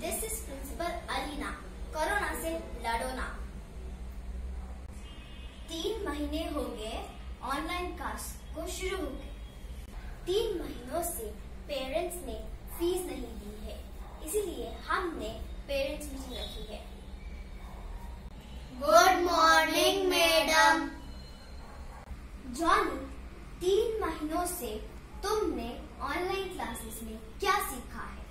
This is principal Alina corona से लड़ो ना तीन महीने हो गए ऑनलाइन क्लास को शुरू हो गए। तीन महीनों से पेरेंट्स ने फ़ीस नहीं दी है, इसीलिए हमने पेरेंट्स मीटिंग रखी है। गुड मॉर्निंग मैडम जॉनी तीन महीनों से तुमने ऑनलाइन क्लासेस में क्या सीखा है?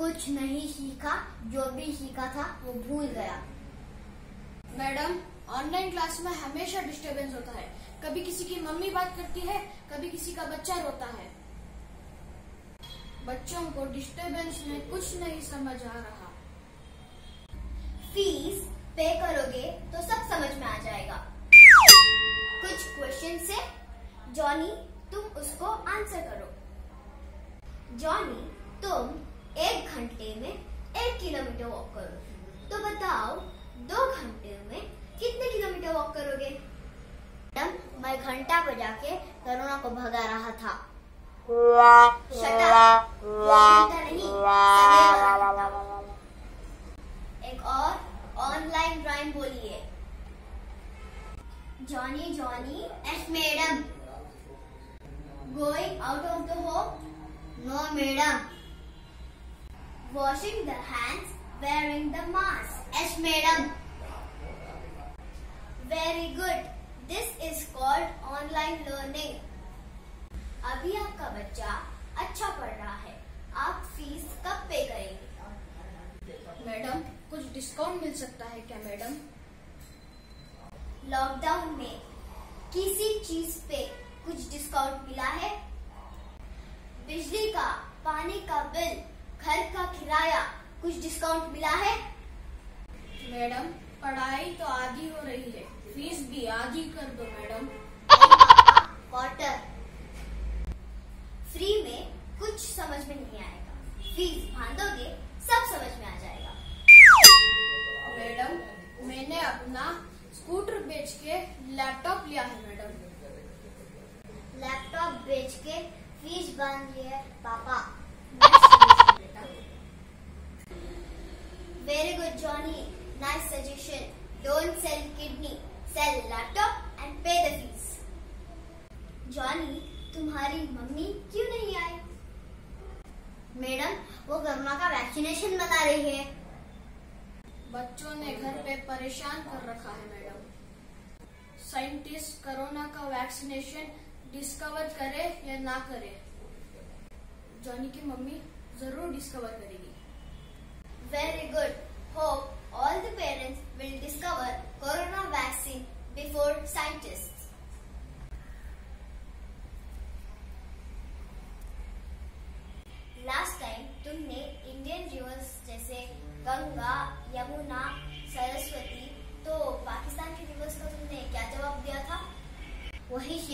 कुछ नहीं सीखा जो भी सीखा था वो भूल गया। मैडम ऑनलाइन क्लास में हमेशा डिस्टरबेंस होता है। कभी किसी की मम्मी बात करती है कभी किसी का बच्चा रोता है। बच्चों को डिस्टरबेंस में कुछ नहीं समझ आ रहा। फ़ीस पे करोगे तो सब समझ में आ जाएगा। कुछ क्वेश्चन से जॉनी तुम उसको आंसर करो। जॉनी तुम एक घंटे में एक किलोमीटर वॉक करो तो बताओ, दो घंटे में कितने किलोमीटर वॉक करोगे? मैडम, मैं घंटा बजा के कोरोना को भगा रहा था। एक और ऑनलाइन राइम बोलिए। Johnny Johnny yes madam going out of the home no madam washing the hands wearing the mask yes madam very good this is called online learning अभी आपका बच्चा अच्छा पढ़ रहा है। आप फ़ीस कब पे करेंगे? मैडम कुछ डिस्काउंट मिल सकता है क्या मैडम? लॉकडाउन में किसी चीज़ पे कुछ डिस्काउंट मिला है? बिजली का पानी का बिल घर का किराया कुछ डिस्काउंट मिला है? मैडम पढ़ाई तो आधी हो रही है। फ़ीस भी आधी कर दो मैडम। क्वार्टर फ्री में कुछ समझ में नहीं आएगा। फ़ीस बांधोगे सब समझ में आ जाएगा। मैडम मैंने अपना स्कूटर बेच के लैपटॉप लिया है मैडम। लैपटॉप बेच के फ़ीस बाँध लिए पापा very good Johnny nice suggestion don't sell kidney sell laptop and pay the fees Johnny तुम्हारी मम्मी क्यों नहीं आई? मैडम वो कोरोना का वैक्सीनेशन बना रही है। बच्चों ने घर पे परेशान कर रखा है मैडम। साइंटिस्ट कोरोना का वैक्सीनेशन डिस्कवर करे या ना करे जॉनी की मम्मी ज़रूर डिस्कवर करेगी। वेरी गुड Hope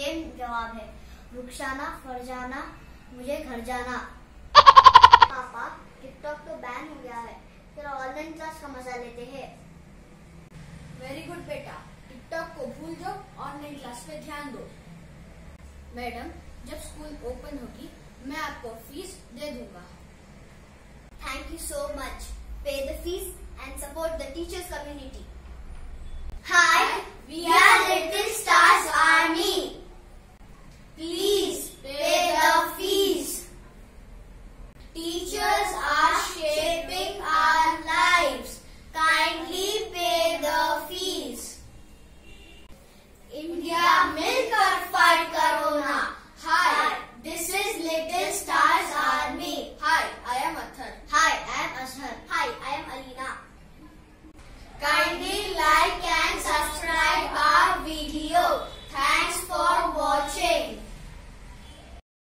सेम जवाब है। रुखसाना फरजाना मुझे घर जाना। पापा टिकटॉक तो बैन हो गया है। फिर ऑनलाइन क्लास का मज़ा लेते हैं। वेरी गुड बेटा। टिकटॉक को भूल जाओ ऑनलाइन क्लास पे ध्यान दो। मैडम जब स्कूल ओपन होगी मैं आपको फ़ीस दे दूँगा। Thank you so much pay the fees and support teachers community. Hi, we are Little Stars Army. Please